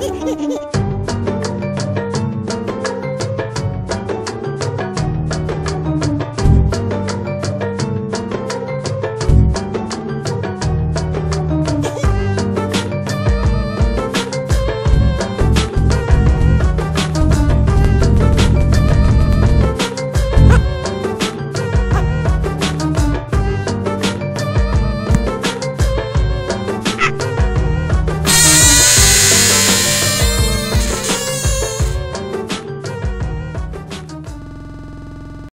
ねっ。